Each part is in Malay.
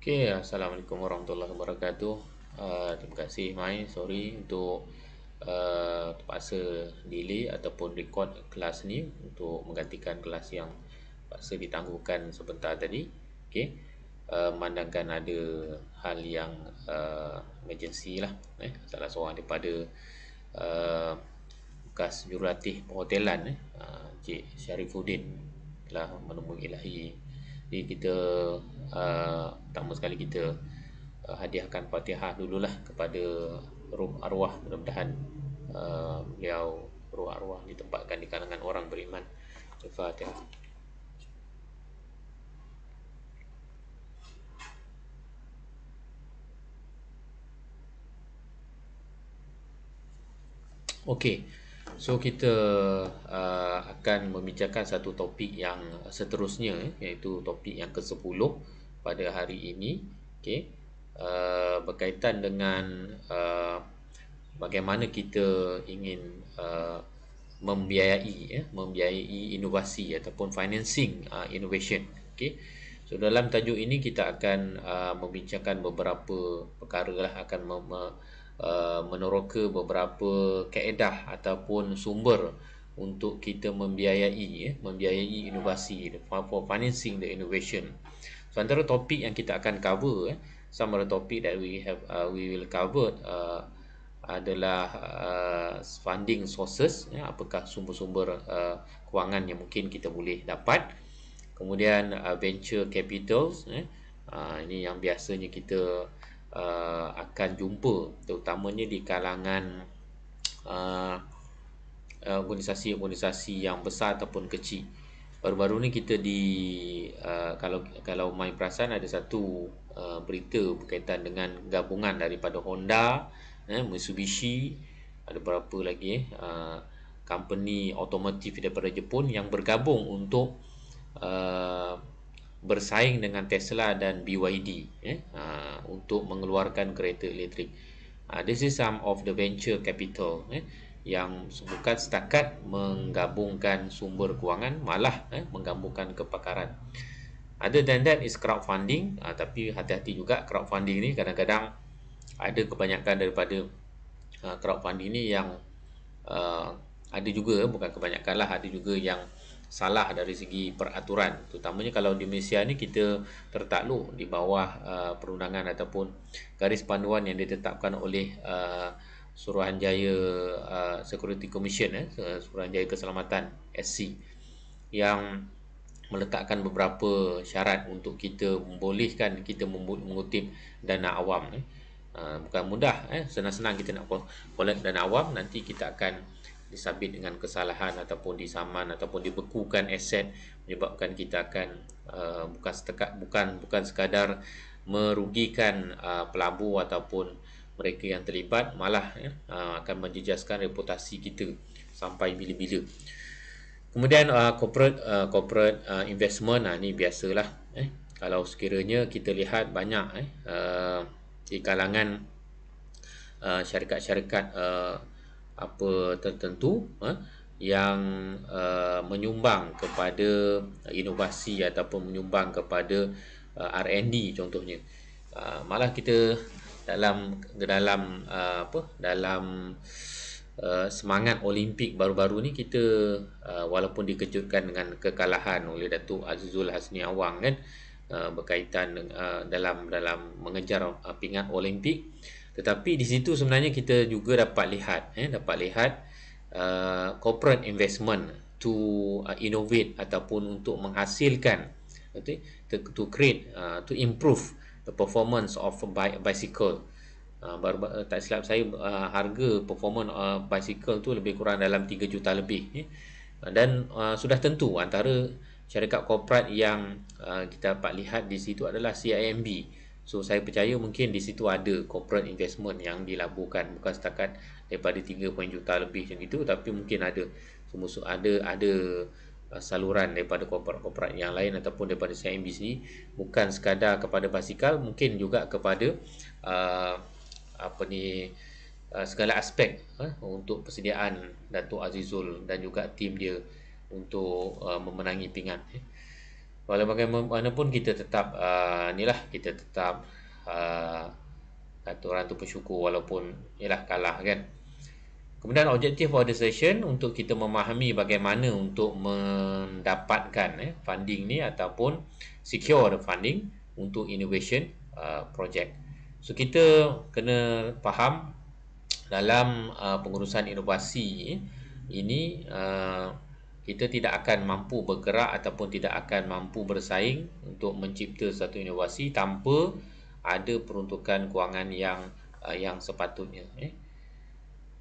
Okay, Assalamualaikum warahmatullahi wabarakatuh. Uh, terima kasih Mai, sorry untuk uh, terpaksa delay ataupun record kelas ni untuk menggantikan kelas yang terpaksa ditangguhkan sebentar tadi. Okay, uh, memandangkan ada hal yang uh, emergency lah. Eh, salah seorang daripada uh, bekas jurulatih perhotelan eh, uh, Cik Syarifuddin telah menemui ilahi jadi kita uh, pertama sekali kita uh, hadiahkan Fatihah dululah kepada roh arwah mudah-mudahan uh, beliau roh arwah ditempatkan di kalangan orang beriman. Al-Fatihah. Okey. So kita uh, akan membincangkan satu topik yang seterusnya iaitu topik yang ke-10 pada hari ini okey. Uh, berkaitan dengan uh, bagaimana kita ingin uh, membiayai ya membiayai inovasi ataupun financing uh, innovation okey. So dalam tajuk ini kita akan uh, membincangkan beberapa perkara lah akan mem- Uh, meneroka beberapa kaedah ataupun sumber untuk kita membiayai ya, membiayai inovasi for financing the innovation. So antara topik yang kita akan cover eh, some of the topic that we have uh, we will cover uh, adalah uh, funding sources ya, apakah sumber-sumber uh, kewangan yang mungkin kita boleh dapat. Kemudian uh, venture capitals eh, uh, ini yang biasanya kita uh, akan jumpa terutamanya di kalangan uh, organisasi-organisasi yang besar ataupun kecil. Baru-baru ni kita di uh, kalau kalau main perasan ada satu uh, berita berkaitan dengan gabungan daripada Honda, eh, Mitsubishi, ada berapa lagi eh, uh, company otomotif daripada Jepun yang bergabung untuk uh, bersaing dengan Tesla dan BYD eh, uh, untuk mengeluarkan kereta elektrik. Uh, this is some of the venture capital eh, yang bukan setakat menggabungkan sumber kewangan, malah eh, menggabungkan kepakaran. Other than that is crowdfunding, uh, tapi hati-hati juga crowdfunding ni kadang-kadang ada kebanyakan daripada uh, crowdfunding ni yang uh, ada juga bukan kebanyakan lah ada juga yang salah dari segi peraturan terutamanya kalau di Malaysia ni kita tertakluk di bawah uh, perundangan ataupun garis panduan yang ditetapkan oleh uh, Suruhanjaya uh, Security Commission eh Suruhanjaya Keselamatan SC yang meletakkan beberapa syarat untuk kita membolehkan kita mengutip dana awam eh. Uh, bukan mudah eh senang-senang kita nak collect dana awam nanti kita akan disabit dengan kesalahan ataupun disaman ataupun dibekukan aset menyebabkan kita akan uh, bukan setekat bukan bukan sekadar merugikan uh, pelabur ataupun mereka yang terlibat malah ya, uh, akan menjejaskan reputasi kita sampai bila-bila. Kemudian uh, corporate uh, corporate uh, investment uh, ni biasalah eh kalau sekiranya kita lihat banyak eh uh, di kalangan uh, syarikat-syarikat uh, apa tertentu ha, yang uh, menyumbang kepada inovasi ataupun menyumbang kepada uh, R&D contohnya. Uh, malah kita dalam dalam uh, apa dalam uh, semangat Olimpik baru-baru ni kita uh, walaupun dikejutkan dengan kekalahan oleh Datuk Azizul Hasni Awang kan uh, berkaitan uh, dalam dalam mengejar uh, pingat Olimpik tetapi di situ sebenarnya kita juga dapat lihat eh dapat lihat uh, corporate investment to uh, innovate ataupun untuk menghasilkan okay, to, to create uh, to improve the performance of a bicycle uh, baru uh, tak silap saya uh, harga performance uh, bicycle tu lebih kurang dalam 3 juta lebih eh. dan uh, sudah tentu antara syarikat korporat yang uh, kita dapat lihat di situ adalah CIMB So saya percaya mungkin di situ ada corporate investment yang dilabuhkan. Bukan setakat daripada 3 juta lebih macam itu tapi mungkin ada. Semua ada ada uh, saluran daripada korporat-korporat yang lain ataupun daripada CIMB sendiri. Bukan sekadar kepada basikal mungkin juga kepada uh, apa ni uh, segala aspek uh, untuk persediaan Datuk Azizul dan juga tim dia untuk uh, memenangi pingat eh. Walau bagaimanapun kita tetap uh, ni lah kita tetap uh, kata orang tu bersyukur walaupun ialah kalah kan? Kemudian objektif of the session untuk kita memahami bagaimana untuk mendapatkan eh, funding ni ataupun secure the funding untuk innovation uh, project. So kita kena faham dalam uh, pengurusan inovasi ini uh, kita tidak akan mampu bergerak ataupun tidak akan mampu bersaing untuk mencipta satu inovasi tanpa ada peruntukan kewangan yang uh, yang sepatutnya eh.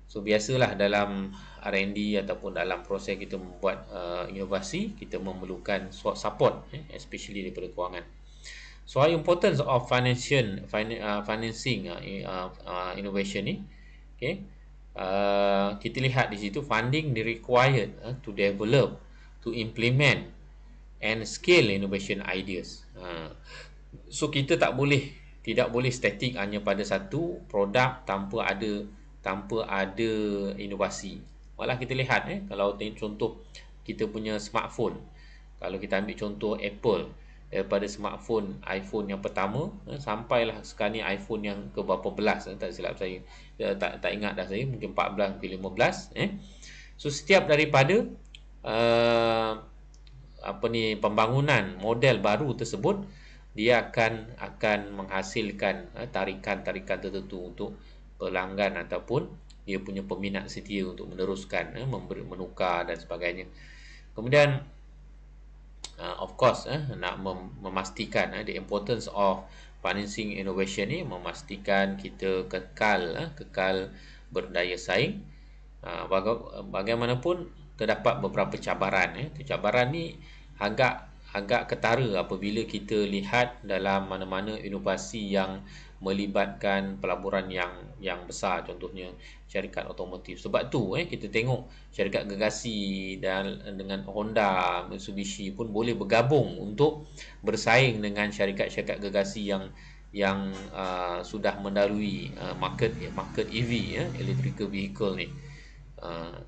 So biasalah dalam R&D ataupun dalam proses kita membuat uh, inovasi kita memerlukan support eh, especially daripada kewangan. So importance of financial uh, financing uh, uh, innovation ni okay uh, kita lihat di situ funding di required uh, to develop to implement and scale innovation ideas. Uh, so kita tak boleh tidak boleh statik hanya pada satu produk tanpa ada tanpa ada inovasi. Malah kita lihat eh kalau contoh kita punya smartphone. Kalau kita ambil contoh Apple daripada smartphone iPhone yang pertama eh, sampailah sekarang ni iPhone yang ke berapa belas eh, tak silap saya. Eh, tak tak ingat dah saya mungkin 14 mungkin 15 eh. So setiap daripada uh, apa ni pembangunan model baru tersebut dia akan akan menghasilkan eh, tarikan-tarikan tertentu untuk pelanggan ataupun dia punya peminat setia untuk meneruskan eh, menukar dan sebagainya. Kemudian uh, of course eh, nak mem- memastikan eh, the importance of financing innovation ni memastikan kita kekal eh, kekal berdaya saing uh, baga- bagaimanapun terdapat beberapa cabaran eh. cabaran ni agak agak ketara apabila kita lihat dalam mana-mana inovasi yang melibatkan pelaburan yang yang besar contohnya syarikat otomotif. Sebab tu eh kita tengok syarikat gegasi dan dengan Honda Mitsubishi pun boleh bergabung untuk bersaing dengan syarikat-syarikat gegasi yang yang uh, sudah mendalui uh, market market EV ya electrical vehicle ni. Uh,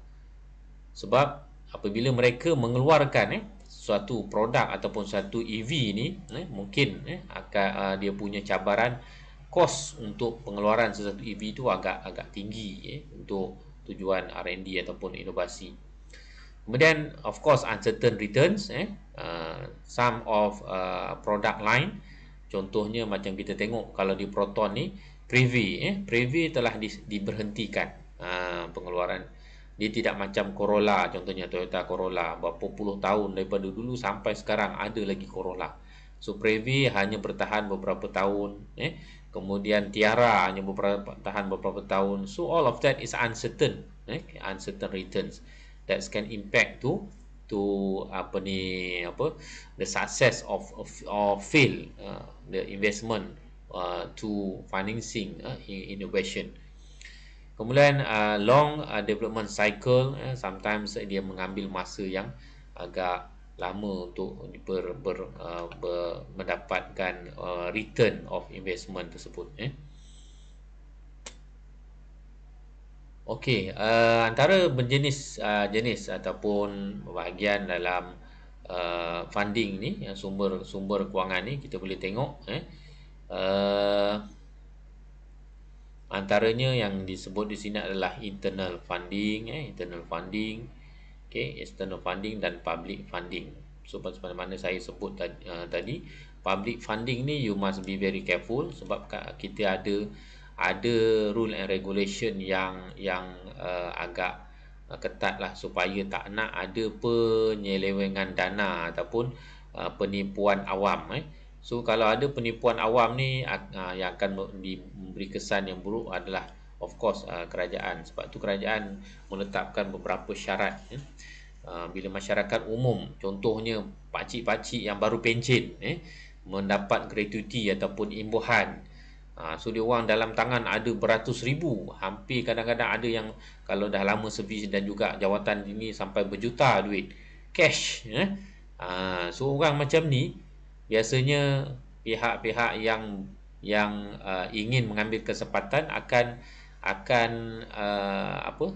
sebab apabila mereka mengeluarkan eh suatu produk ataupun suatu EV ni eh, mungkin eh, akan uh, dia punya cabaran kos untuk pengeluaran sesuatu EV itu agak agak tinggi eh, untuk tujuan R&D ataupun inovasi. Kemudian of course uncertain returns eh uh, some of uh, product line contohnya macam kita tengok kalau di Proton ni Privy eh Privy telah di, diberhentikan uh, pengeluaran. Dia tidak macam Corolla contohnya Toyota Corolla berapa puluh tahun daripada dulu sampai sekarang ada lagi Corolla. So Privy hanya bertahan beberapa tahun eh kemudian tiara hanya beberapa tahan beberapa tahun. So all of that is uncertain eh? Uncertain returns. That can impact to to apa ni apa the success of of or fail uh, the investment uh, to financing uh, innovation. Kemudian uh, long uh, development cycle uh, sometimes dia mengambil masa yang agak lama untuk ber, ber, uh, ber, mendapatkan uh, return of investment tersebut eh. Okey, uh, antara berjenis uh, jenis ataupun bahagian dalam uh, funding ni yang sumber sumber kewangan ni kita boleh tengok eh uh, antaranya yang disebut di sini adalah internal funding eh internal funding okay, external funding dan public funding so seperti mana saya sebut tadi, uh, tadi public funding ni you must be very careful sebab kita ada ada rule and regulation yang yang uh, agak uh, ketat lah supaya tak nak ada penyelewengan dana ataupun uh, penipuan awam eh. So kalau ada penipuan awam ni uh, yang akan memberi kesan yang buruk adalah of course uh, kerajaan. Sebab tu kerajaan menetapkan beberapa syarat eh. uh, bila masyarakat umum contohnya pakcik-pakcik yang baru pencen eh mendapat gratuity ataupun imbuhan uh, so dia orang dalam tangan ada beratus ribu. Hampir kadang-kadang ada yang kalau dah lama servis dan juga jawatan ini sampai berjuta duit cash eh uh, so orang macam ni biasanya pihak-pihak yang yang uh, ingin mengambil kesempatan akan akan uh, apa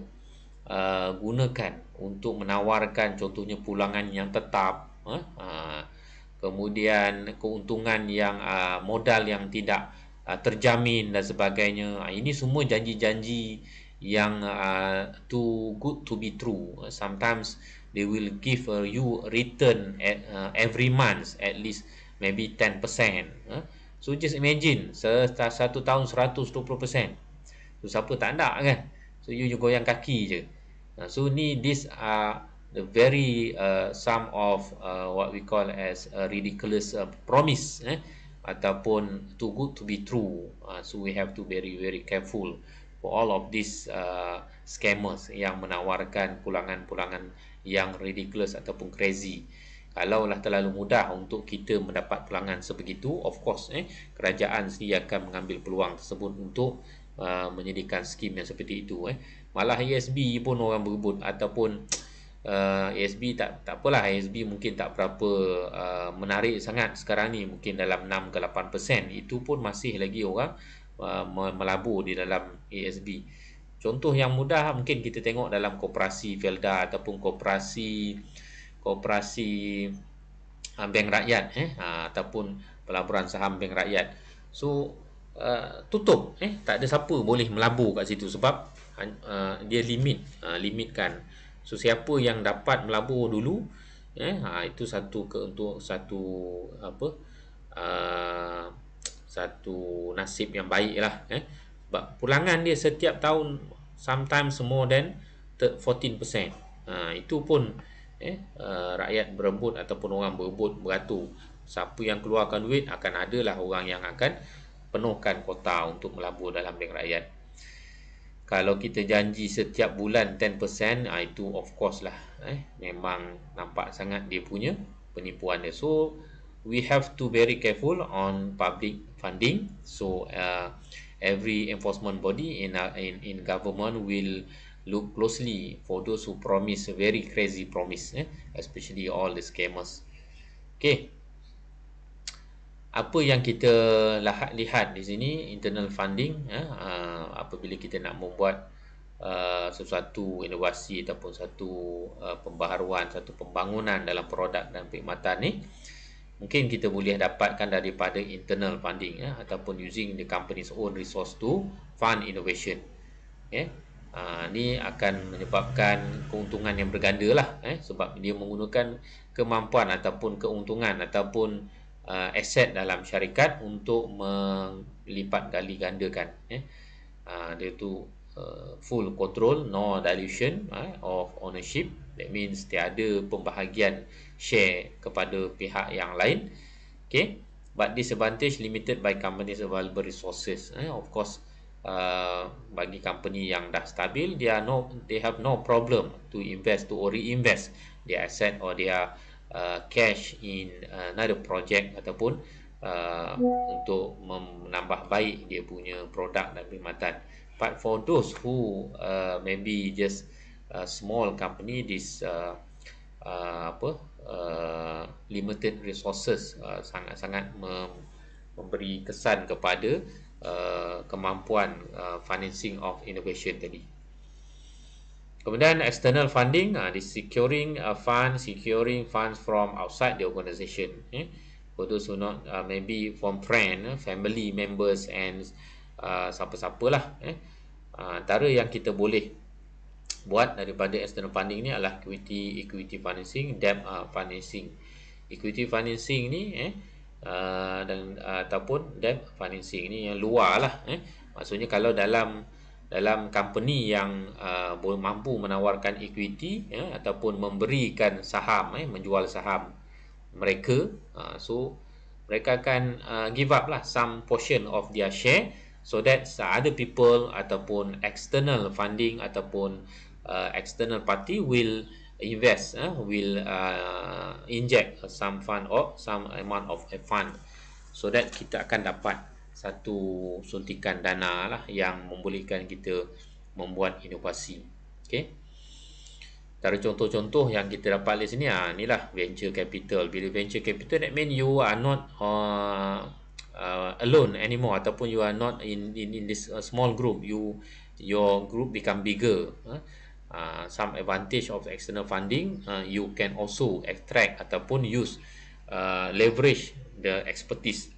uh, gunakan untuk menawarkan contohnya pulangan yang tetap uh, uh, kemudian keuntungan yang uh, modal yang tidak uh, terjamin dan sebagainya. Uh, ini semua janji-janji yang uh, too good to be true. Sometimes they will give uh, you return at uh, every month at least maybe 10%. Uh. So just imagine satu tahun 120%. So siapa tak nak kan? So you, you goyang kaki je. Uh, so ni this are the very uh, some of uh, what we call as a ridiculous uh, promise eh ataupun too good to be true. Uh, so we have to very very careful for all of these uh, scammers yang menawarkan pulangan-pulangan yang ridiculous ataupun crazy. Kalaulah terlalu mudah untuk kita mendapat pulangan sebegitu, of course eh kerajaan sendiri akan mengambil peluang tersebut untuk uh, menyediakan skim yang seperti itu eh. Malah ASB pun orang berebut ataupun uh, ASB tak tak apalah ASB mungkin tak berapa uh, menarik sangat sekarang ni mungkin dalam 6 ke 8% itu pun masih lagi orang uh, melabur di dalam ASB contoh yang mudah mungkin kita tengok dalam koperasi Felda ataupun koperasi koperasi uh, bank rakyat eh. Uh, ataupun pelaburan saham bank rakyat. So uh, tutup eh? Tak ada siapa boleh melabur kat situ sebab uh, dia limit uh, limitkan. So siapa yang dapat melabur dulu eh? Ha, itu satu ke untuk satu apa uh, satu nasib yang baik lah eh? Sebab pulangan dia setiap tahun sometimes more than 14% uh, itu pun eh uh, rakyat berebut ataupun orang berebut beratur. Siapa yang keluarkan duit akan adalah orang yang akan penuhkan kota untuk melabur dalam bank rakyat. Kalau kita janji setiap bulan 10%, ah itu of course lah. Eh, memang nampak sangat dia punya penipuan dia. So, we have to very careful on public funding. So, uh, every enforcement body in, uh, in in government will look closely for those who promise very crazy promise, eh? especially all the scammers. Okay apa yang kita lihat di sini internal funding ya, uh, apabila kita nak membuat uh, sesuatu inovasi ataupun satu uh, pembaharuan satu pembangunan dalam produk dan perkhidmatan ni mungkin kita boleh dapatkan daripada internal funding ya, ataupun using the company's own resource to fund innovation ya. Uh, ni akan menyebabkan keuntungan yang berganda lah eh, sebab dia menggunakan kemampuan ataupun keuntungan ataupun uh, aset dalam syarikat untuk melipat gali gandakan eh? Uh, dia tu uh, full control no dilution uh, of ownership. That means tiada pembahagian share kepada pihak yang lain okay? But disadvantage limited by companies available resources eh? Of course Uh, bagi company yang dah stabil dia no they have no problem to invest to reinvest their asset or their uh, cash in another project ataupun uh, untuk menambah baik dia punya produk dan perkhidmatan. But for those who uh, maybe just a small company, this uh, uh, apa uh, limited resources uh, sangat-sangat mem- memberi kesan kepada uh, kemampuan uh, financing of innovation tadi. Kemudian external funding, uh, the securing a fund, securing funds from outside the organisation. Eh? For those who not uh, maybe from friend, uh, family members and uh, siapa-siapa lah. Eh? Uh, antara yang kita boleh buat daripada external funding ni adalah equity equity financing, debt uh, financing. Equity financing ni eh, uh, dan uh, ataupun debt financing ni yang luar lah. Eh? Maksudnya kalau dalam dalam company yang uh, mampu menawarkan equity ya, ataupun memberikan saham eh, menjual saham mereka uh, so mereka akan uh, give up lah some portion of their share so that other people ataupun external funding ataupun uh, external party will invest uh, will uh, inject some fund or some amount of fund. So that kita akan dapat satu suntikan dana lah yang membolehkan kita membuat inovasi. Okey. Antara contoh-contoh yang kita dapat di sini ah inilah venture capital. Bila venture capital that mean you are not uh, uh, alone anymore ataupun you are not in in, in this uh, small group. You your group become bigger. Uh, uh, some advantage of external funding uh, you can also extract ataupun use uh, leverage the expertise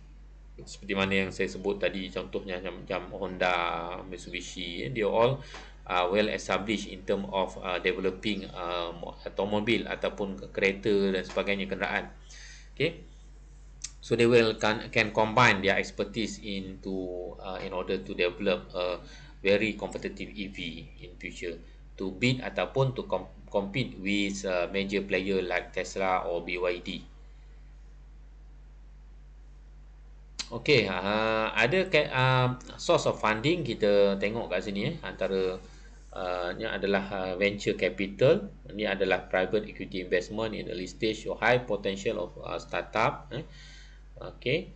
seperti mana yang saya sebut tadi contohnya macam Honda, Mitsubishi eh, they all uh, well established in term of uh, developing uh, automobil ataupun kereta dan sebagainya kenderaan. Okay? So they will can can combine their expertise into uh, in order to develop a very competitive EV in future. To beat ataupun to com- compete with uh, major player like Tesla or BYD. Okay, uh, ada uh, source of funding kita tengok kat sini eh antara uh, ni adalah uh, venture capital, ni adalah private equity investment in early stage or high potential of uh, startup eh. Okay.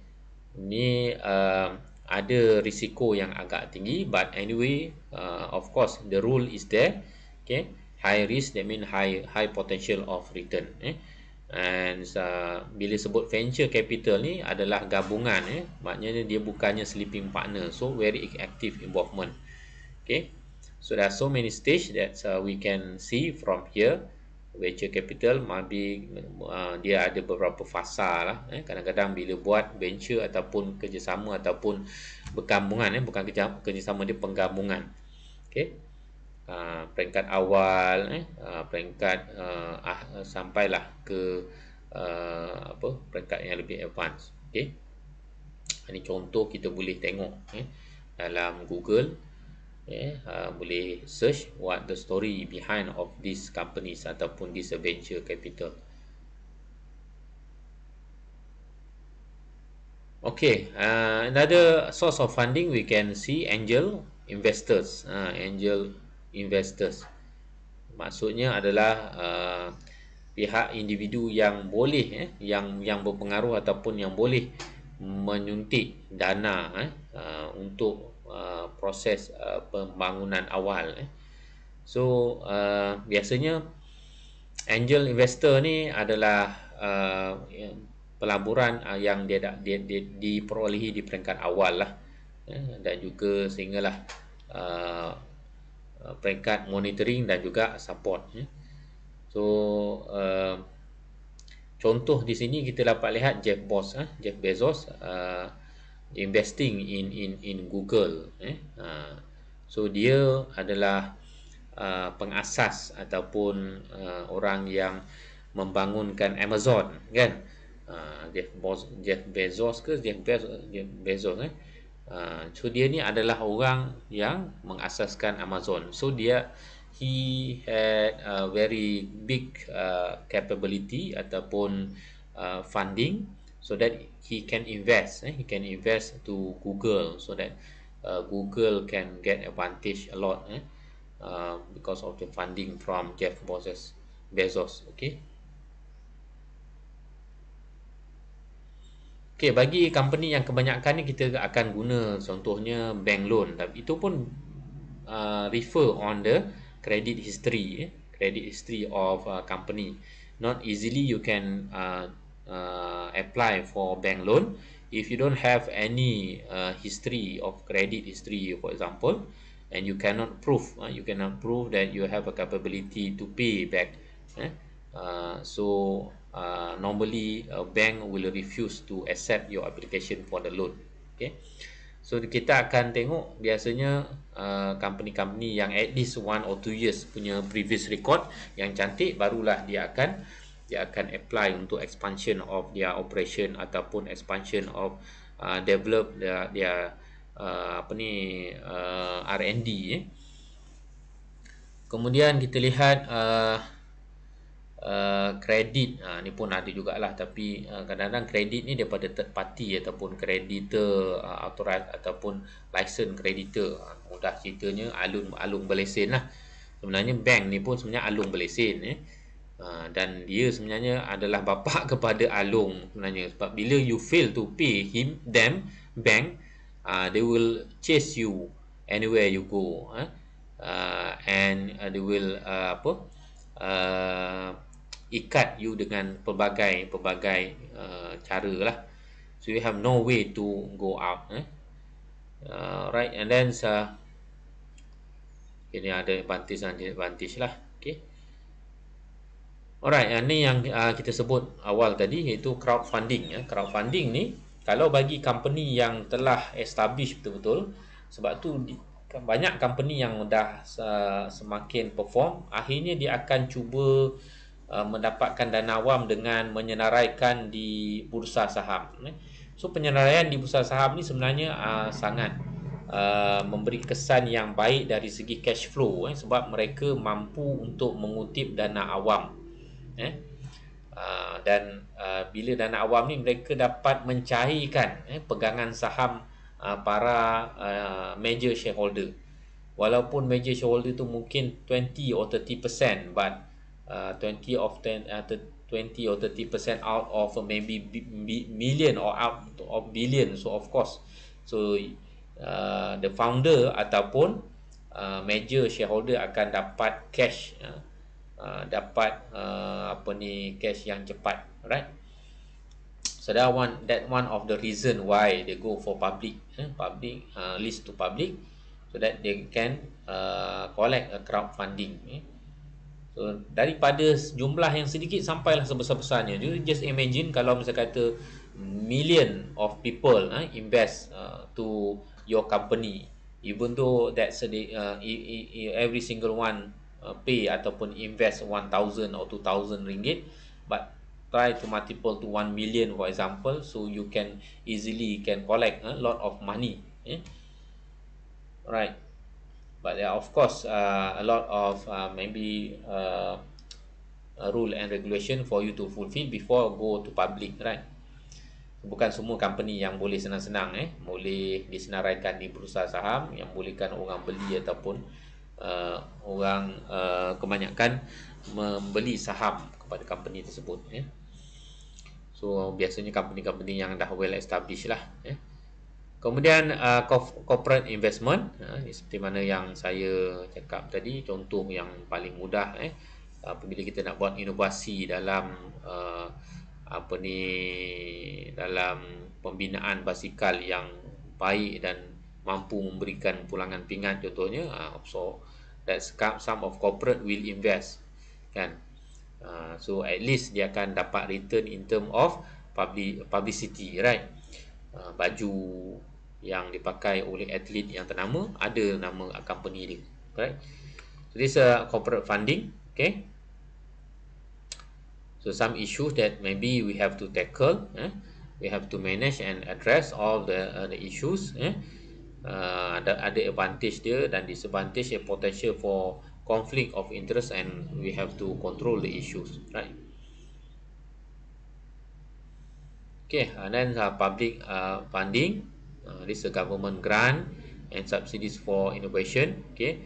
Ni uh, ada risiko yang agak tinggi but anyway uh, of course the rule is there. Okay. High risk that mean high high potential of return eh. And uh, bila sebut venture capital ni adalah gabungan eh. Maknanya dia bukannya sleeping partner. So very active involvement. Okay. So there are so many stage that uh, we can see from here venture capital maybe uh, dia ada beberapa fasa lah eh. kadang-kadang bila buat venture ataupun kerjasama ataupun bergabungan eh. bukan kerja, kerjasama dia penggabungan okay. Uh, peringkat awal eh. uh, peringkat uh, ah, sampailah ke uh, apa peringkat yang lebih advance okay. ini contoh kita boleh tengok eh. dalam google yeah, uh, boleh search what the story behind of these companies ataupun this venture capital okay uh, another source of funding we can see angel investors uh, angel investors maksudnya adalah uh, pihak individu yang boleh eh, yang yang berpengaruh ataupun yang boleh menyuntik dana eh, uh, untuk Uh, proses uh, pembangunan awal eh. So uh, biasanya angel investor ni adalah uh, pelaburan uh, yang dia, dia, dia diperolehi di peringkat awal lah eh, dan juga sehinggalah uh, peringkat monitoring dan juga support eh. So uh, contoh di sini kita dapat lihat Jeff Bezos eh, Jeff Bezos uh, investing in in in Google uh, so dia adalah uh, pengasas ataupun uh, orang yang membangunkan Amazon kan? Uh, Jeff Bezos ke? Jeff Bezos Jeff Bezos eh uh, so dia ni adalah orang yang mengasaskan Amazon so dia he had a very big uh, capability ataupun uh, funding so that he can invest eh? he can invest to Google so that uh, Google can get advantage a lot eh? uh, because of the funding from Jeff Bezos Bezos okay Okay, bagi company yang kebanyakan ni kita akan guna contohnya bank loan itu pun uh, refer on the credit history eh? credit history of uh, company not easily you can uh, uh, apply for bank loan if you don't have any uh, history of credit history for example and you cannot prove uh, you cannot prove that you have a capability to pay back eh? uh, so uh, normally a bank will refuse to accept your application for the loan okay so kita akan tengok biasanya uh, company-company yang at least one or two years punya previous record yang cantik barulah dia akan dia akan apply untuk expansion of their operation ataupun expansion of uh, develop their, their uh, apa ni uh, R&D eh. kemudian kita lihat uh, uh, kredit uh, ni pun ada jugalah tapi uh, kadang-kadang kredit ni daripada third party ataupun creditor uh, authorized ataupun license creditor. Uh, mudah ceritanya alun alung berlesen lah. Sebenarnya bank ni pun sebenarnya alung berlesen eh. Ha, dan dia sebenarnya adalah bapa kepada Alung sebenarnya. Sebab bila you fail to pay him them bank uh, they will chase you anywhere you go uh, uh, and uh, they will uh, apa uh, ikat you dengan pelbagai pelbagai uh, cara lah so you have no way to go out eh? uh, right and then uh, ini ada advantage dan disadvantage lah okay Alright, yang ni yang uh, kita sebut awal tadi iaitu crowdfunding ya. Crowdfunding ni kalau bagi company yang telah establish betul-betul sebab tu di, banyak company yang dah uh, semakin perform akhirnya dia akan cuba uh, mendapatkan dana awam dengan menyenaraikan di bursa saham. So penyenaraian di bursa saham ni sebenarnya uh, sangat uh, memberi kesan yang baik dari segi cash flow eh sebab mereka mampu untuk mengutip dana awam eh uh, dan uh, bila dana awam ni mereka dapat mencairkan eh pegangan saham uh, para uh, major shareholder walaupun major shareholder tu mungkin 20 or 30% but uh, 20 of 10 uh, 20 or 30% out of maybe million or out of billion. So of course. So uh, the founder ataupun uh, major shareholder akan dapat cash uh, Uh, dapat uh, apa ni cash yang cepat. Right so that one that one of the reason why they go for public eh, public uh, list to public so that they can uh, collect a crowdfunding eh. So daripada jumlah yang sedikit sampailah sebesar-besarnya. You just imagine kalau misalnya kata million of people eh, invest uh, to your company. Even though that's a, uh, every single one Uh, pay ataupun invest 1000 or 2000 ringgit but try to multiple to 1 million for example so you can easily can collect a lot of money eh? right but there are of course uh, a lot of uh, maybe uh, a rule and regulation for you to fulfill before go to public right bukan semua company yang boleh senang-senang eh boleh disenaraikan di bursa saham yang bolehkan orang beli ataupun uh, orang uh, kebanyakan membeli saham kepada company tersebut ya. So biasanya company-company yang dah well established lah ya. Kemudian uh, corporate investment uh, seperti mana yang saya cakap tadi contoh yang paling mudah eh. Apabila kita nak buat inovasi dalam uh, apa ni dalam pembinaan basikal yang baik dan mampu memberikan pulangan pingat contohnya uh, so that some of corporate will invest kan? Uh, so at least dia akan dapat return in term of public publicity right? Uh, baju yang dipakai oleh atlet yang ternama ada nama company dia. Right so this a corporate funding okay? So some issues that maybe we have to tackle eh? we have to manage and address all the uh, the issues eh? uh, ada ada advantage dia dan disadvantage a potential for conflict of interest and we have to control the issues right? Okay and then uh, public uh, funding uh, this is a government grant and subsidies for innovation okay?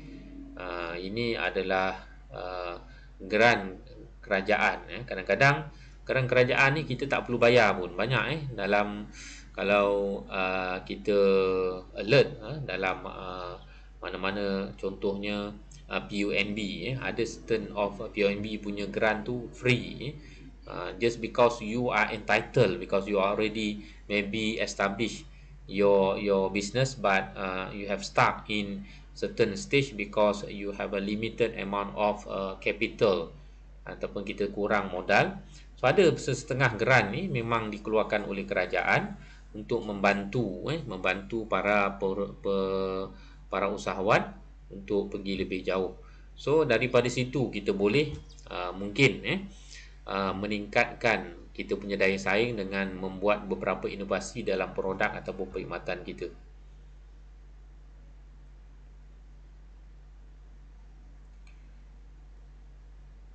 Uh, ini adalah uh, grant kerajaan eh. Kadang-kadang grant kerajaan ni kita tak perlu bayar pun. Banyak eh dalam kalau uh, kita alert uh, dalam uh, mana-mana contohnya uh, PUNB eh, ada certain of uh, PUNB punya grant tu free eh. uh, just because you are entitled because you already maybe establish your your business but uh, you have stuck in certain stage because you have a limited amount of uh, capital ataupun kita kurang modal so ada setengah grant ni memang dikeluarkan oleh kerajaan untuk membantu eh membantu para per, per, para usahawan untuk pergi lebih jauh. So daripada situ kita boleh uh, mungkin eh uh, meningkatkan kita punya daya saing dengan membuat beberapa inovasi dalam produk ataupun perkhidmatan kita.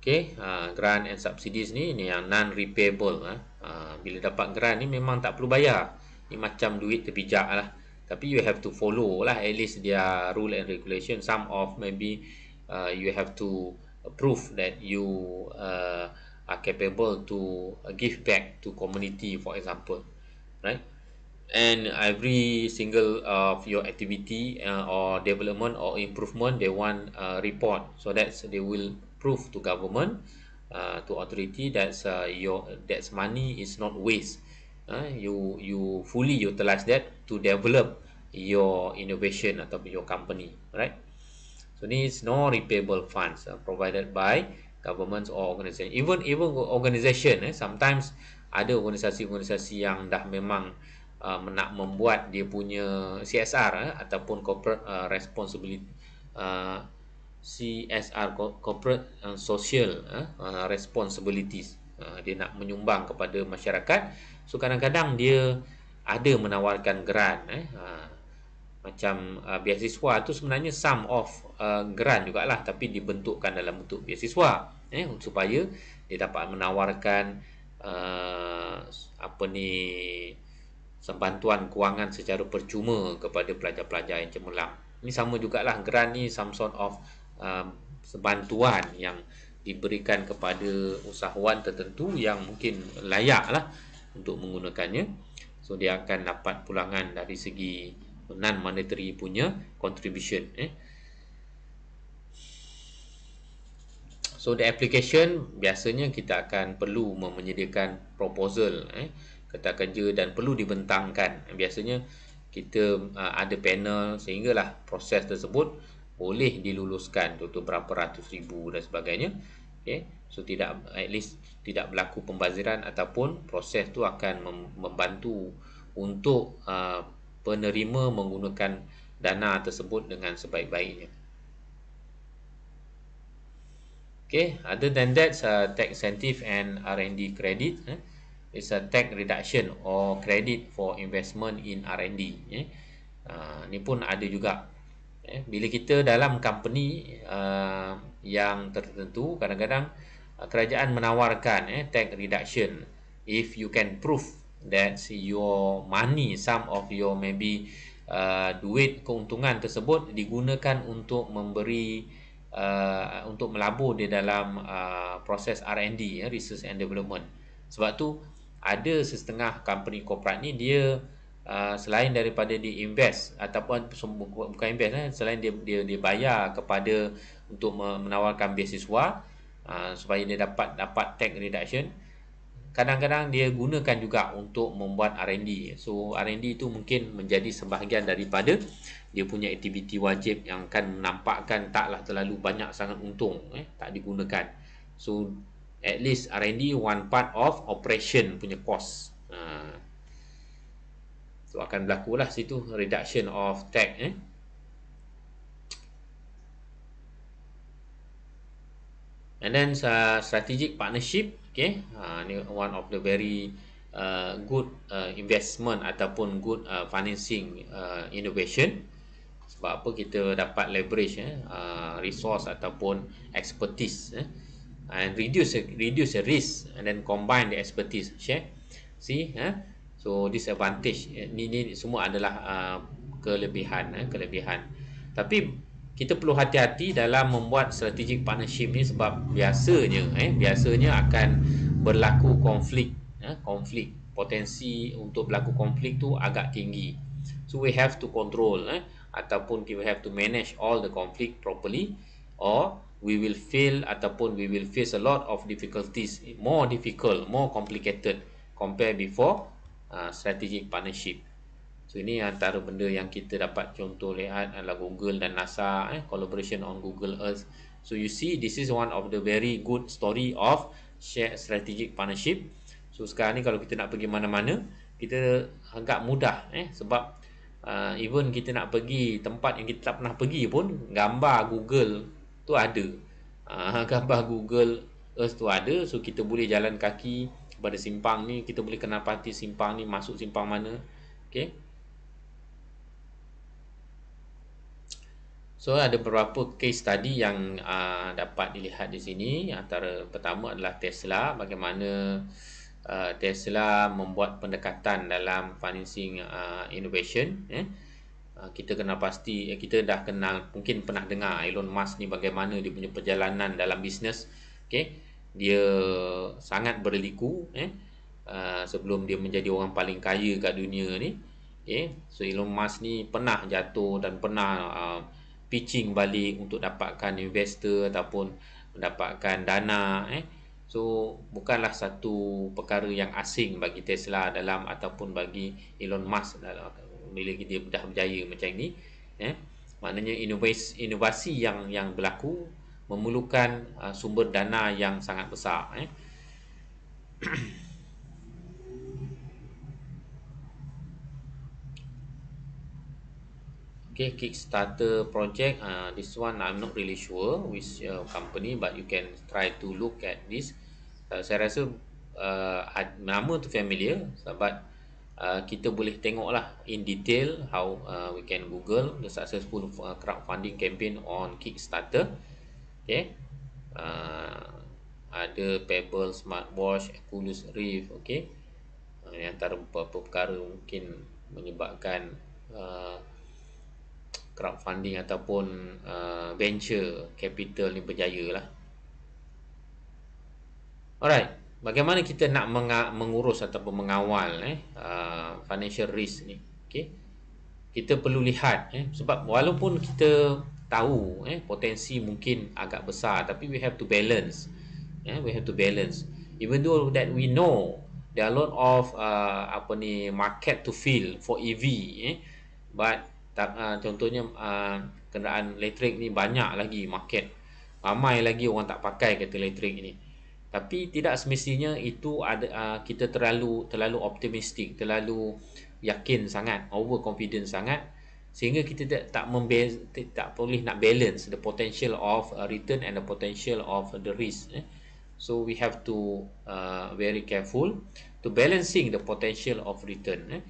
Okay, uh, grant and subsidies ni ni yang non repayable eh. Uh, bila dapat grant ni memang tak perlu bayar ni macam duit terpijak lah tapi you have to follow lah at least dia rule and regulation some of maybe uh, you have to prove that you uh, are capable to give back to community for example right? And every single of your activity uh, or development or improvement they want a report. So that they will prove to government uh, to authority that uh, your that's money is not waste. Uh, you you fully utilize that to develop your innovation atau your company right? So ni is no repayable funds uh, provided by governments or organisation even even organisation eh sometimes ada organisasi-organisasi yang dah memang uh, nak membuat dia punya CSR eh, ataupun corporate uh, responsibility uh, CSR corporate uh, social uh, uh, responsibilities. Uh, dia nak menyumbang kepada masyarakat. So kadang-kadang dia ada menawarkan grant eh uh, macam uh, beasiswa tu sebenarnya sum of uh, grant jugalah tapi dibentukkan dalam bentuk beasiswa eh supaya dia dapat menawarkan uh, apa ni bantuan kewangan secara percuma kepada pelajar-pelajar yang cemerlang. Ini sama jugalah grant ni some sort of uh, bantuan yang diberikan kepada usahawan tertentu yang mungkin layak lah untuk menggunakannya. So dia akan dapat pulangan dari segi non monetary punya contribution eh. So the application biasanya kita akan perlu menyediakan proposal eh. Kata kerja dan perlu dibentangkan. Biasanya kita uh, ada panel sehinggalah proses tersebut boleh diluluskan untuk berapa ratus ribu dan sebagainya okay. so tidak at least tidak berlaku pembaziran ataupun proses tu akan membantu untuk uh, penerima menggunakan dana tersebut dengan sebaik-baiknya. Okay, other than that, uh, tax incentive and R&D credit eh, is a tax reduction or credit for investment in R&D. Eh. Uh, ni pun ada juga. Eh, bila kita dalam company uh, yang tertentu, kadang-kadang uh, kerajaan menawarkan eh, tax reduction if you can prove that your money some of your maybe uh, duit keuntungan tersebut digunakan untuk memberi uh, untuk melabur di dalam uh, proses R&D ya, research and development. Sebab tu ada setengah company corporate ni dia uh, selain daripada di invest ataupun bukan invest eh, selain dia dia dia bayar kepada untuk menawarkan beasiswa uh, supaya dia dapat dapat tax reduction kadang-kadang dia gunakan juga untuk membuat R&D. So R&D itu mungkin menjadi sebahagian daripada dia punya aktiviti wajib yang akan menampakkan taklah terlalu banyak sangat untung eh tak digunakan. So at least R&D one part of operation punya cost. Ha. So akan berlakulah situ reduction of tax eh. And then uh, strategic partnership okay. Uh, ni one of the very uh, good uh, investment ataupun good uh, financing uh, innovation. Sebab apa kita dapat leverage eh, uh, resource ataupun expertise eh, and reduce reduce the risk and then combine the expertise share see eh? so disadvantage eh, ni ni semua adalah uh, kelebihan eh, kelebihan. Tapi kita perlu hati-hati dalam membuat strategic partnership ni sebab biasanya eh biasanya akan berlaku konflik eh, konflik. Potensi untuk berlaku konflik tu agak tinggi. So we have to control eh ataupun we have to manage all the conflict properly or we will fail ataupun we will face a lot of difficulties more difficult more complicated compare before uh, strategic partnership So ini antara benda yang kita dapat contoh lihat adalah Google dan NASA eh collaboration on Google Earth. So you see this is one of the very good story of share strategic partnership. So sekarang ni kalau kita nak pergi mana-mana, kita agak mudah eh sebab uh, even kita nak pergi tempat yang kita tak pernah pergi pun gambar Google tu ada. Uh, gambar Google Earth tu ada so kita boleh jalan kaki pada simpang ni, kita boleh kenal pasti simpang ni masuk simpang mana. Okay. So ada beberapa case study yang uh, dapat dilihat di sini. Antara pertama adalah Tesla. Bagaimana uh, Tesla membuat pendekatan dalam financing uh, innovation. Eh. Uh, kita kenal pasti, eh, kita dah kenal, mungkin pernah dengar Elon Musk ni bagaimana dia punya perjalanan dalam bisnes. Okay. Dia sangat berliku eh. uh, sebelum dia menjadi orang paling kaya kat dunia ni. Okay. So Elon Musk ni pernah jatuh dan pernah... Uh, pitching balik untuk dapatkan investor ataupun mendapatkan dana eh so bukanlah satu perkara yang asing bagi Tesla dalam ataupun bagi Elon Musk dalam bila dia dah berjaya macam ni eh maknanya inovasi inovasi yang yang berlaku memerlukan uh, sumber dana yang sangat besar eh. Okay, Kickstarter project. Uh, this one I'm not really sure which uh, company, but you can try to look at this. Uh, saya rasa uh, nama tu familiar, but uh, kita boleh tengok lah in detail how uh, we can Google the successful uh, crowdfunding campaign on Kickstarter. Okay, uh, ada Pebble smartwatch, Oculus Rift. Okay, uh, antara beberapa perkara mungkin menyebabkan uh, crowdfunding ataupun uh, venture capital ni berjaya lah. Alright, bagaimana kita nak mengurus ataupun mengawal eh uh, financial risk ni? Okay, kita perlu lihat eh sebab walaupun kita tahu eh potensi mungkin agak besar, tapi we have to balance. Eh, we have to balance. Even though that we know there are a lot of uh, apa ni market to fill for EV, eh, but tak uh, contohnya uh, kenderaan elektrik ni banyak lagi market. Ramai lagi orang tak pakai kereta elektrik ni. Tapi tidak semestinya itu ada uh, kita terlalu terlalu optimistik terlalu yakin sangat over confident sangat sehingga kita tak tak, membe- tak boleh nak balance the potential of uh, return and the potential of the risk eh. so we have to uh, very careful to balancing the potential of return eh,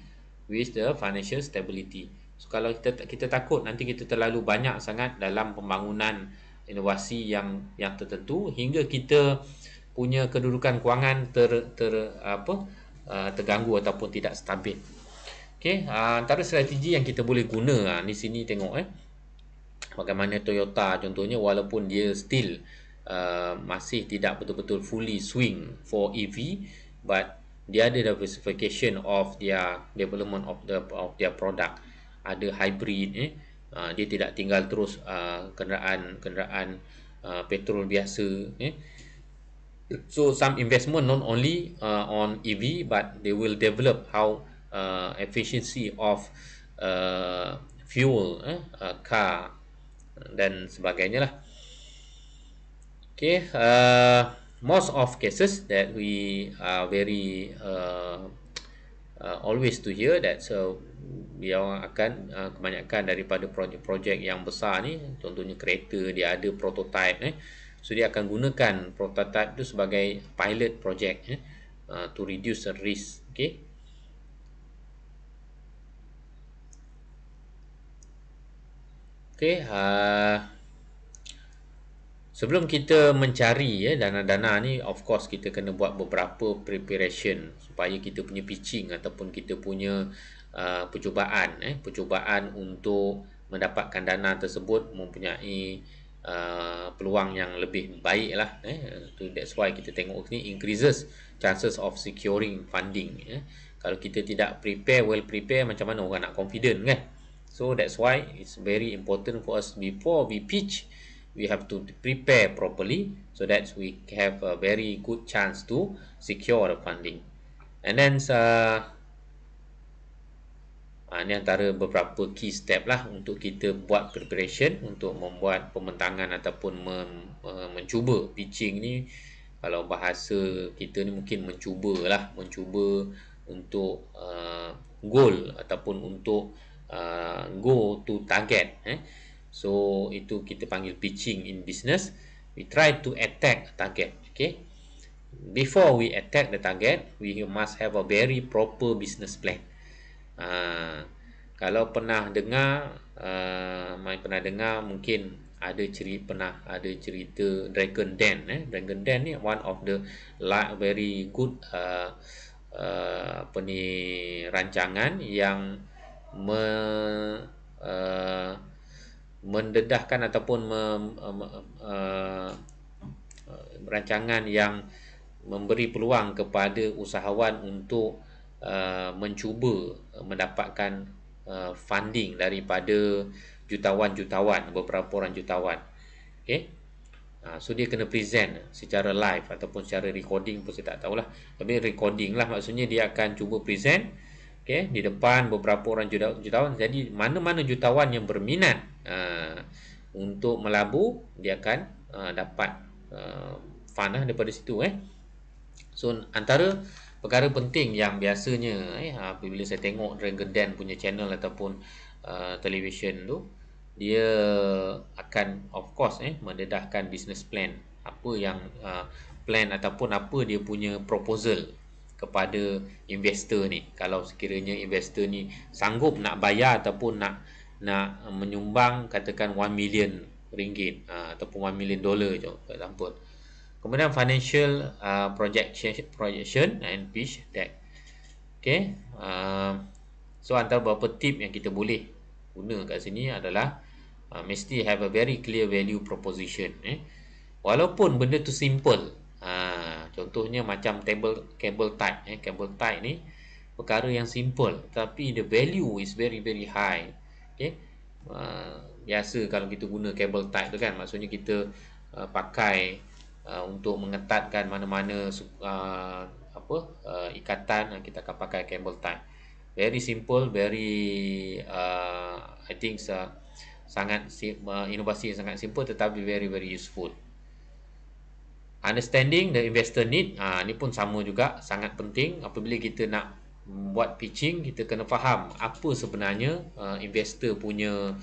with the financial stability So, kalau kita kita takut nanti kita terlalu banyak sangat dalam pembangunan inovasi yang yang tertentu hingga kita punya kedudukan kewangan ter, ter apa uh, terganggu ataupun tidak stabil. Okey, uh, antara strategi yang kita boleh guna uh, di sini tengok eh bagaimana Toyota contohnya walaupun dia still uh, masih tidak betul-betul fully swing for EV but dia ada diversification of their development of the of their product ada hybrid eh. Uh, dia tidak tinggal terus uh, kenderaan kenderaan uh, petrol biasa eh. So some investment not only uh, on EV but they will develop how uh, efficiency of uh, fuel eh uh, car dan sebagainya lah. Okay uh, most of cases that we are very uh, uh, always to hear that so orang akan uh, kebanyakan daripada projek-projek yang besar ni contohnya kereta dia ada prototype eh. So dia akan gunakan prototype tu sebagai pilot project eh. Uh, to reduce the risk okey okey uh, sebelum kita mencari ya dana-dana ni of course kita kena buat beberapa preparation supaya kita punya pitching ataupun kita punya uh, percubaan eh percubaan untuk mendapatkan dana tersebut mempunyai uh, peluang yang lebih baik lah eh. So that's why kita tengok ni increases chances of securing funding eh. Kalau kita tidak prepare well prepare macam mana orang nak confident kan? So that's why it's very important for us before we pitch we have to prepare properly so that we have a very good chance to secure the funding. And then uh, Ha, ini antara beberapa key step lah untuk kita buat preparation untuk membuat pembentangan ataupun mem, uh, mencuba pitching ni. Kalau bahasa kita ni mungkin mencuba lah mencuba untuk uh, goal ataupun untuk uh, go to target eh. so itu kita panggil pitching in business. We try to attack target okay? Before we attack the target we must have a very proper business plan Ha, kalau pernah dengar uh, mai pernah dengar mungkin ada cerita pernah ada cerita Dragon Den eh. Dragon Den ni one of the like very good uh, uh, apa ni rancangan yang me, uh, mendedahkan ataupun me, uh, uh, rancangan yang memberi peluang kepada usahawan untuk Uh, mencuba mendapatkan uh, funding daripada jutawan-jutawan beberapa orang jutawan. Okey? Uh, so dia kena present secara live ataupun secara recording pun saya tak tahulah. Tapi recording lah maksudnya dia akan cuba present okey di depan beberapa orang jutawan jadi mana-mana jutawan yang berminat uh, untuk melabur dia akan uh, dapat uh, fund lah daripada situ eh. So antara perkara penting yang biasanya eh apabila saya tengok Dragon Den punya channel ataupun uh, television tu dia akan of course eh mendedahkan business plan. Apa yang uh, plan ataupun apa dia punya proposal kepada investor ni. Kalau sekiranya investor ni sanggup nak bayar ataupun nak nak menyumbang katakan 1 million ringgit uh, ataupun 1 million for example Kemudian financial uh, projection, projection and pitch deck. Okay. Uh, so antara beberapa tip yang kita boleh guna kat sini adalah uh, mesti have a very clear value proposition. Eh. Walaupun benda tu simple. Uh, contohnya macam table cable tie. Eh. Cable tie ni perkara yang simple. Tapi the value is very very high. Okay. Uh, biasa kalau kita guna cable tie tu kan. Maksudnya kita uh, pakai uh, untuk mengetatkan mana-mana uh, apa uh, ikatan uh, kita akan pakai cable tie very simple very uh, i think uh, sangat uh, inovasi yang sangat simple tetapi very very useful. Understanding the investor need uh, ni pun sama juga sangat penting. Apabila kita nak buat pitching kita kena faham apa sebenarnya uh, investor punya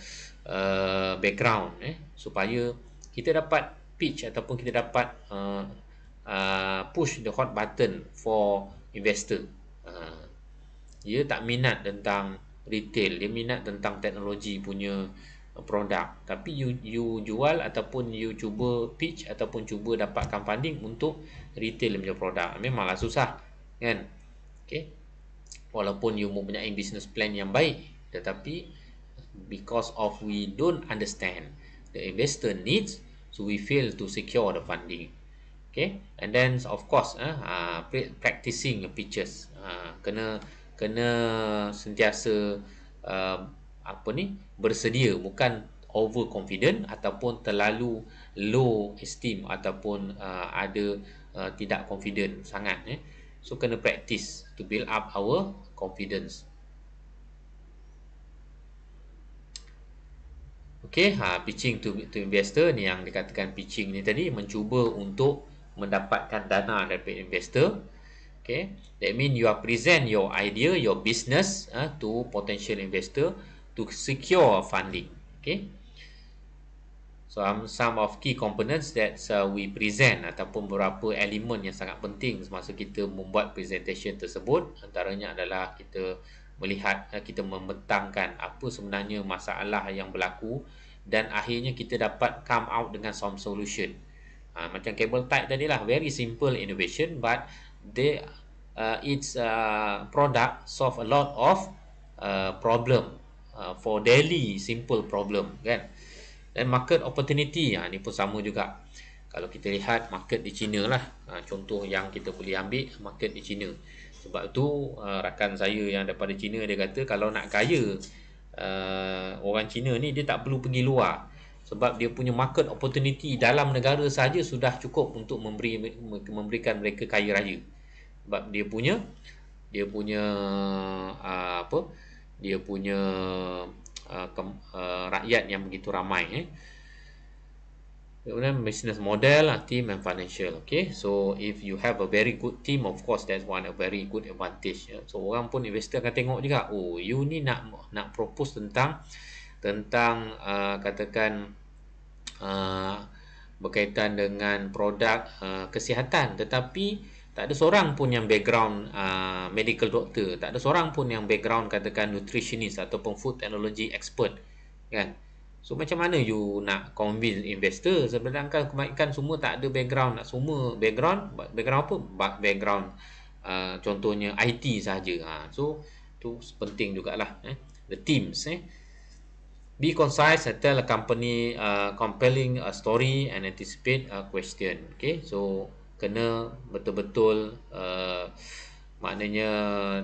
uh, background eh supaya kita dapat pitch ataupun kita dapat uh, uh, push the hot button for investor. Uh, dia tak minat tentang retail, dia minat tentang teknologi punya produk. Tapi you you jual ataupun you cuba pitch ataupun cuba dapatkan funding untuk retail punya produk. Memanglah susah, kan? Okay. Walaupun you mempunyai business plan yang baik, tetapi because of we don't understand the investor needs so we fail to secure the funding. Okay? And then of course uh, uh, practicing pitches. Uh, kena kena sentiasa uh, apa ni bersedia. Bukan over confident ataupun terlalu low esteem ataupun uh, ada uh, tidak confident sangat eh. So kena practice to build up our confidence Okey, ha pitching to to investor ni yang dikatakan pitching ni tadi mencuba untuk mendapatkan dana daripada investor. Okey, that mean you are present your idea, your business uh, to potential investor to secure funding. Okey. So um, some of key components that uh, we present ataupun beberapa elemen yang sangat penting semasa kita membuat presentation tersebut antaranya adalah kita melihat eh, kita membentangkan apa sebenarnya masalah yang berlaku dan akhirnya kita dapat come out dengan some solution. Ha, macam cable tie tadi lah very simple innovation but they uh, its uh, product solve a lot of uh, problem uh, for daily simple problem kan? Dan market opportunity ha, ni pun sama juga. Kalau kita lihat market di China lah ha, contoh yang kita boleh ambil market di China sebab tu uh, rakan saya yang daripada China dia kata kalau nak kaya uh, orang China ni dia tak perlu pergi luar sebab dia punya market opportunity dalam negara saja sudah cukup untuk memberi memberikan mereka kaya raya. Sebab dia punya dia punya uh, apa? Dia punya uh, ke, uh, rakyat yang begitu ramai eh. Kemudian business model, lah, team and financial. Okay, so if you have a very good team, of course that's one a very good advantage. Yeah. So orang pun investor akan tengok juga, oh you ni nak nak propose tentang tentang uh, katakan uh, berkaitan dengan produk uh, kesihatan, tetapi tak ada seorang pun yang background uh, medical doctor, tak ada seorang pun yang background katakan nutritionist ataupun food technology expert, kan? So macam mana you nak convince investor? Sebenarnya kebanyakan semua tak ada background nak. Semua background background apa? Background uh, contohnya IT saja. Ha so tu penting jugalah eh. The teams eh. Be concise and tell a company uh, compelling a story and anticipate a question. Okay so kena betul-betul uh, maknanya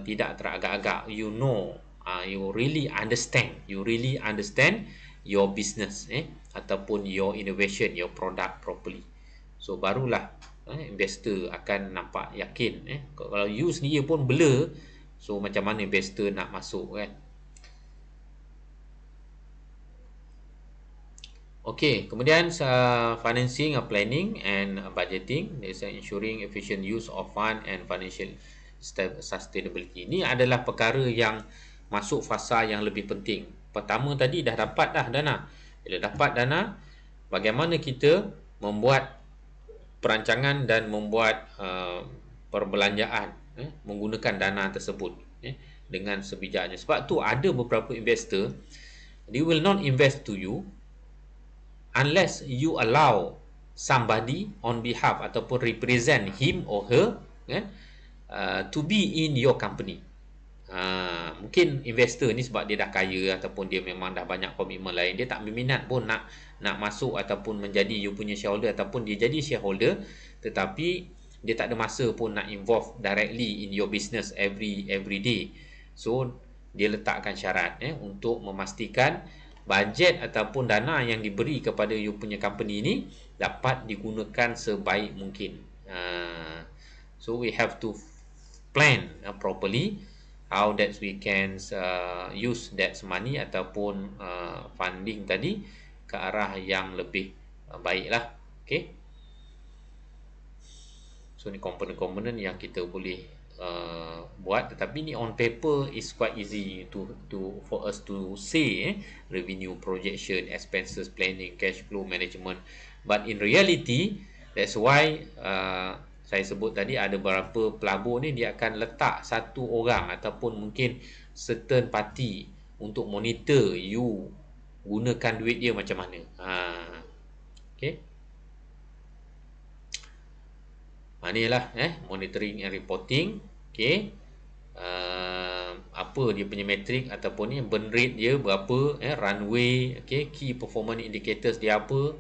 tidak teragak-agak. You know uh, you really understand. You really understand your business eh ataupun your innovation your product properly so barulah eh, investor akan nampak yakin eh kalau you sendiri pun blur so macam mana investor nak masuk kan Okey, kemudian uh, financing, uh, planning and uh, budgeting, there's uh, ensuring efficient use of fund and financial sustainability. Ini adalah perkara yang masuk fasa yang lebih penting. Pertama tadi dah dapat dah dana. Bila dapat dana, bagaimana kita membuat perancangan dan membuat uh, perbelanjaan eh, menggunakan dana tersebut eh, dengan sebijaknya. Sebab tu ada beberapa investor they will not invest to you unless you allow somebody on behalf ataupun represent him or her kan uh, to be in your company uh, mungkin investor ni sebab dia dah kaya ataupun dia memang dah banyak komitmen lain dia tak berminat pun nak nak masuk ataupun menjadi you punya shareholder ataupun dia jadi shareholder tetapi dia tak ada masa pun nak involve directly in your business every every day so dia letakkan syarat eh untuk memastikan bajet ataupun dana yang diberi kepada you punya company ini dapat digunakan sebaik mungkin. Uh, so we have to plan uh, properly how that we can uh, use that money ataupun uh, funding tadi ke arah yang lebih uh, baiklah. Okay. So ni komponen-komponen yang kita boleh uh, buat tetapi ni on paper is quite easy to to for us to say eh, revenue projection expenses planning cash flow management but in reality that's why uh, saya sebut tadi ada beberapa pelabur ni dia akan letak satu orang ataupun mungkin certain party untuk monitor you gunakan duit dia macam mana ha okay Ha, lah eh monitoring and reporting. Okey. Uh, apa dia punya metrik ataupun ni burn rate dia berapa eh runway okey key performance indicators dia apa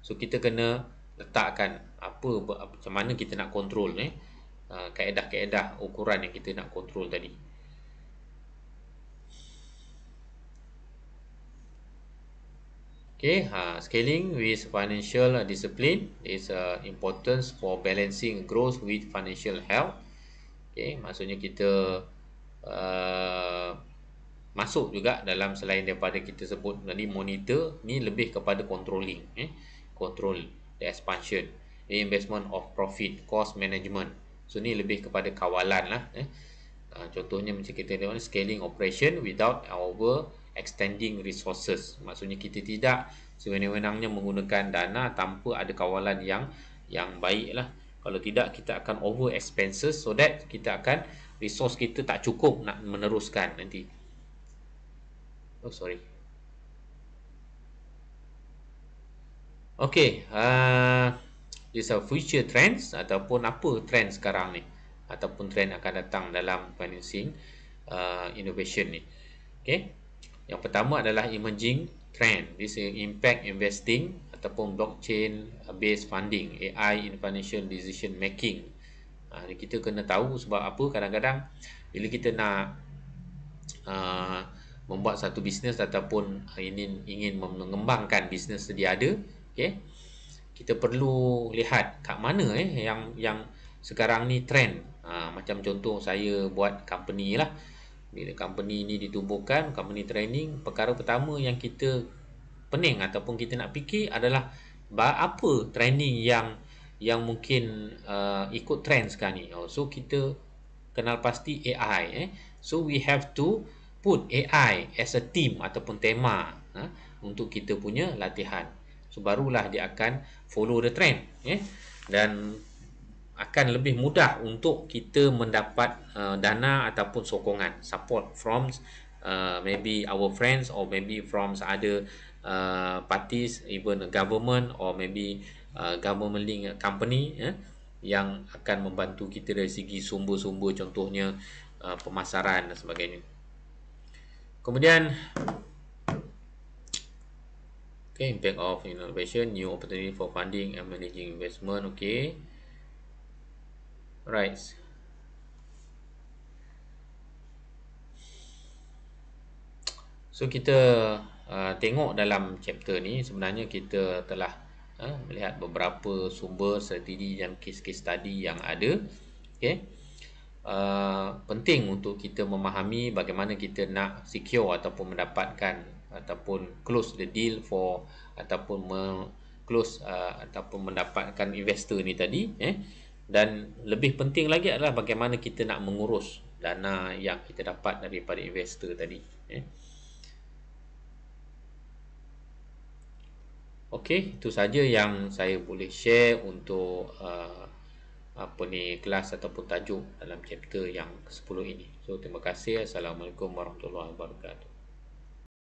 so kita kena letakkan apa macam mana kita nak control eh. Uh, kaedah-kaedah ukuran yang kita nak control tadi. Okay, ha, scaling with financial discipline is uh, importance for balancing growth with financial health. Okay, maksudnya kita uh, masuk juga dalam selain daripada kita sebut tadi monitor, ni lebih kepada controlling, eh, control the expansion, the investment of profit, cost management. So ni lebih kepada kawalan lah. Eh. Uh, contohnya macam kita tengok scaling operation without our extending resources. Maksudnya kita tidak sewenang-wenangnya menggunakan dana tanpa ada kawalan yang yang baik lah. Kalau tidak kita akan over expenses so that kita akan resource kita tak cukup nak meneruskan nanti. Oh sorry. Okay, uh, this are future trends ataupun apa trend sekarang ni ataupun trend akan datang dalam financing uh, innovation ni. Okay. Yang pertama adalah emerging trend. This is impact investing ataupun blockchain based funding, AI in financial decision making. Ha, kita kena tahu sebab apa kadang-kadang bila kita nak uh, membuat satu bisnes ataupun ingin ingin mengembangkan bisnes sedia ada, okay, kita perlu lihat kat mana eh yang yang sekarang ni trend. Ha, macam contoh saya buat company lah. Bila company ni ditubuhkan company training perkara pertama yang kita pening ataupun kita nak fikir adalah apa training yang yang mungkin uh, ikut trend sekarang ni? Oh, so kita kenal pasti AI eh. So we have to put AI as a team ataupun tema ha, untuk kita punya latihan so barulah dia akan follow the trend eh dan akan lebih mudah untuk kita mendapat uh, dana ataupun sokongan support from uh, maybe our friends or maybe from other uh, parties even government or maybe uh, government link company eh, yang akan membantu kita dari segi sumber-sumber contohnya uh, pemasaran dan sebagainya. Kemudian okay, impact of innovation new opportunity for funding and managing investment okay Right. So kita uh, tengok dalam chapter ni sebenarnya kita telah uh, melihat beberapa sumber strategi dan case-case study yang ada. Okay. Uh, penting untuk kita memahami bagaimana kita nak secure ataupun mendapatkan ataupun close the deal for ataupun close uh, ataupun mendapatkan investor ni tadi eh dan lebih penting lagi adalah bagaimana kita nak mengurus dana yang kita dapat daripada investor tadi eh Okey, itu saja yang saya boleh share untuk uh, apa ni kelas ataupun tajuk dalam chapter yang ke-10 ini. So terima kasih. Assalamualaikum warahmatullahi wabarakatuh.